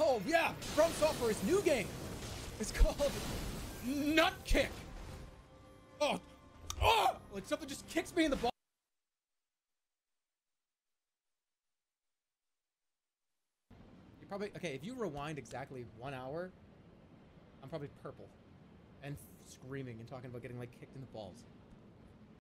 Oh, yeah. From Software's new game. It's called Nut Kick. Oh. Oh! Like something just kicks me in the ball. You probably okay. If you rewind exactly one hour, I'm probably purple, and screaming and talking about getting like kicked in the balls.